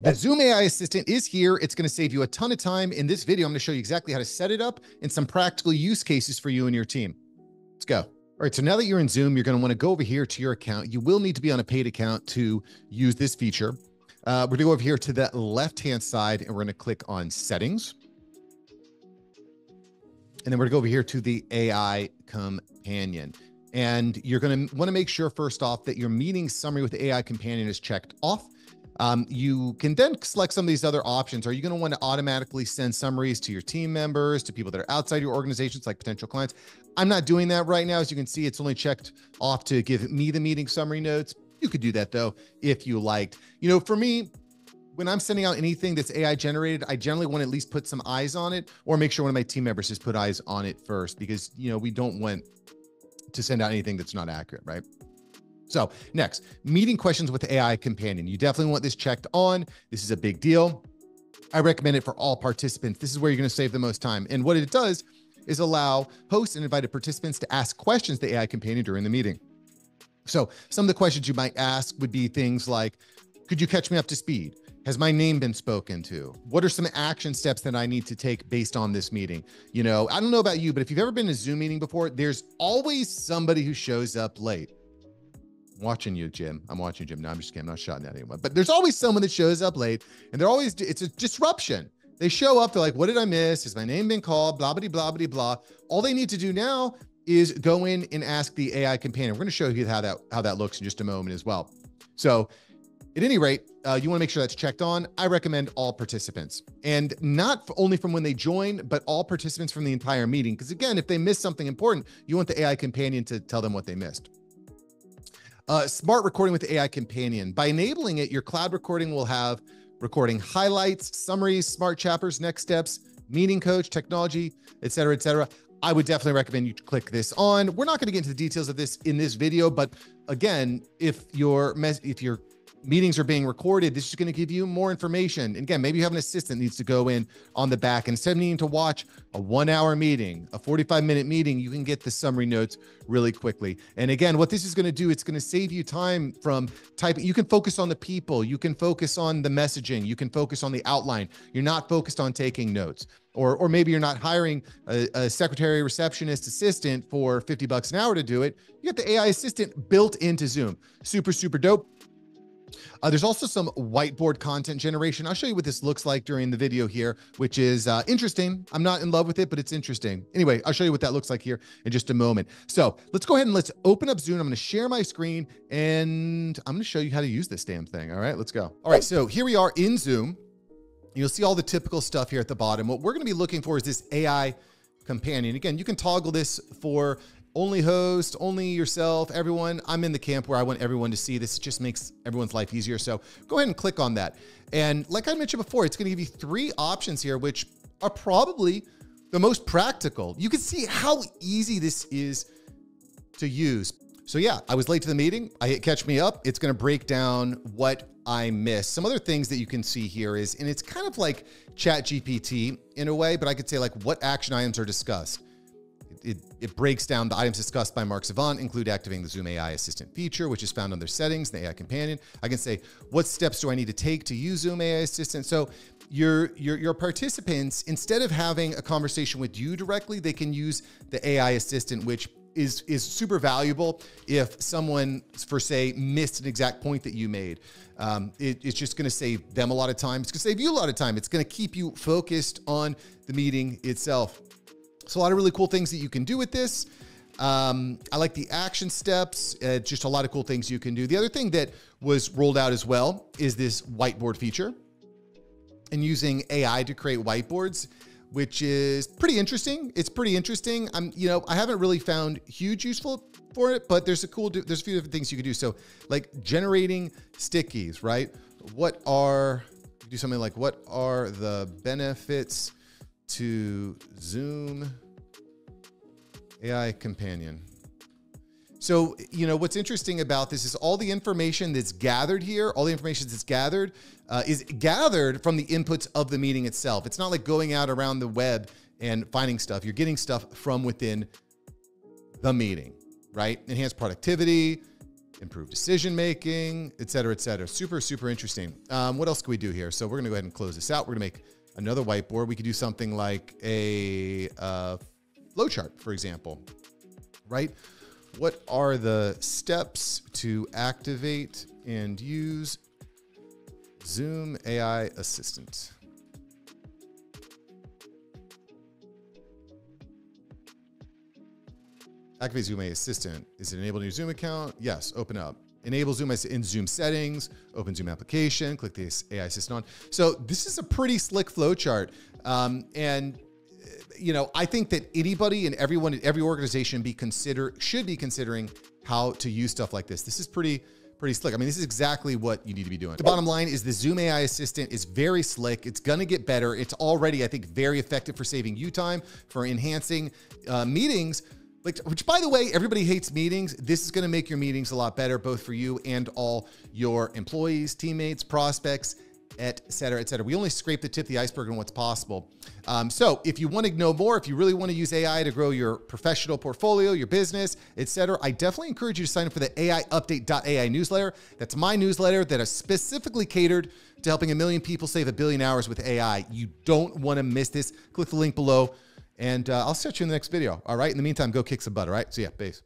The Zoom AI assistant is here. It's going to save you a ton of time. In this video, I'm going to show you exactly how to set it up and some practical use cases for you and your team. Let's go. All right, so now that you're in Zoom, you're going to want to go over here to your account. You will need to be on a paid account to use this feature. Uh, we're going to go over here to the left-hand side and we're going to click on settings. And then we're going to go over here to the AI companion. And you're going to want to make sure first off that your meeting summary with the AI companion is checked off. Um, you can then select some of these other options. Are you going to want to automatically send summaries to your team members, to people that are outside your organizations, like potential clients? I'm not doing that right now. As you can see, it's only checked off to give me the meeting summary notes. You could do that though, if you liked. You know, for me, when I'm sending out anything that's AI generated, I generally want to at least put some eyes on it or make sure one of my team members has put eyes on it first because, you know, we don't want to send out anything that's not accurate, right? So next, meeting questions with AI companion. You definitely want this checked on. This is a big deal. I recommend it for all participants. This is where you're going to save the most time. And what it does is allow hosts and invited participants to ask questions to AI companion during the meeting. So some of the questions you might ask would be things like, could you catch me up to speed? Has my name been spoken to? What are some action steps that I need to take based on this meeting? You know, I don't know about you, but if you've ever been in a Zoom meeting before, there's always somebody who shows up late watching you, Jim. I'm watching Jim. No, I'm just kidding. I'm not shouting at anyone. But there's always someone that shows up late, and they're always it's a disruption. They show up, they're like, "What did I miss? Has my name been called?" Blah blah blah blah blah. All they need to do now is go in and ask the AI companion. We're going to show you how that how that looks in just a moment as well. So, at any rate, uh, you want to make sure that's checked on. I recommend all participants, and not only from when they join, but all participants from the entire meeting. Because again, if they miss something important, you want the AI companion to tell them what they missed. Uh, smart recording with AI Companion. By enabling it, your cloud recording will have recording highlights, summaries, smart chapters, next steps, meeting coach, technology, et cetera, et cetera. I would definitely recommend you click this on. We're not going to get into the details of this in this video, but again, if your if your meetings are being recorded. This is going to give you more information. And again, maybe you have an assistant needs to go in on the back. And instead of needing to watch a one hour meeting, a 45 minute meeting, you can get the summary notes really quickly. And again, what this is going to do, it's going to save you time from typing. You can focus on the people, you can focus on the messaging, you can focus on the outline. You're not focused on taking notes. Or, or maybe you're not hiring a, a secretary receptionist assistant for 50 bucks an hour to do it. You got the AI assistant built into Zoom. Super, super dope. Uh, there's also some whiteboard content generation. I'll show you what this looks like during the video here, which is uh, interesting. I'm not in love with it, but it's interesting. Anyway, I'll show you what that looks like here in just a moment. So let's go ahead and let's open up Zoom. I'm going to share my screen and I'm going to show you how to use this damn thing. All right, let's go. All right, so here we are in Zoom. You'll see all the typical stuff here at the bottom. What we're going to be looking for is this AI companion. Again, you can toggle this for only host, only yourself, everyone. I'm in the camp where I want everyone to see this. It just makes everyone's life easier. So go ahead and click on that. And like I mentioned before, it's going to give you three options here, which are probably the most practical. You can see how easy this is to use. So yeah, I was late to the meeting. I hit catch me up. It's going to break down what I missed. Some other things that you can see here is, and it's kind of like Chat GPT in a way, but I could say like what action items are discussed it, it breaks down the items discussed by Mark Savant include activating the Zoom AI Assistant feature, which is found under settings, the AI companion. I can say, what steps do I need to take to use Zoom AI Assistant? So your, your, your participants, instead of having a conversation with you directly, they can use the AI assistant, which is is super valuable if someone, for say, missed an exact point that you made. Um, it, it's just going to save them a lot of time. It's going to save you a lot of time. It's going to keep you focused on the meeting itself. So a lot of really cool things that you can do with this. Um, I like the action steps, uh, just a lot of cool things you can do. The other thing that was rolled out as well is this whiteboard feature and using AI to create whiteboards, which is pretty interesting. It's pretty interesting. I'm, you know, I haven't really found huge useful for it, but there's a cool, there's a few different things you can do. So like generating stickies, right? What are, do something like what are the benefits to Zoom AI Companion. So, you know, what's interesting about this is all the information that's gathered here, all the information that's gathered uh, is gathered from the inputs of the meeting itself. It's not like going out around the web and finding stuff. You're getting stuff from within the meeting, right? Enhanced productivity, improve decision making, et cetera, et cetera. Super, super interesting. Um, what else can we do here? So we're going to go ahead and close this out. We're going to make another whiteboard. We could do something like a uh, flowchart, for example, right? What are the steps to activate and use Zoom AI Assistant? Activate Zoom AI Assistant. Is it enabled in your Zoom account? Yes, open up. Enable Zoom in Zoom settings, open Zoom application, click the AI Assistant on. So this is a pretty slick flowchart. Um, and you know, I think that anybody and everyone, every organization be consider should be considering how to use stuff like this. This is pretty pretty slick. I mean, this is exactly what you need to be doing. The bottom line is the Zoom AI assistant is very slick. It's going to get better. It's already, I think, very effective for saving you time, for enhancing uh, meetings. Like, which, by the way, everybody hates meetings. This is going to make your meetings a lot better, both for you and all your employees, teammates, prospects, et cetera, et cetera. We only scrape the tip of the iceberg on what's possible. Um, so if you want to know more, if you really want to use AI to grow your professional portfolio, your business, et cetera, I definitely encourage you to sign up for the AI Update.ai newsletter. That's my newsletter that is specifically catered to helping a million people save a billion hours with AI. You don't want to miss this. Click the link below, and uh, I'll set you in the next video. All right. In the meantime, go kick some butt. All right. So yeah, base.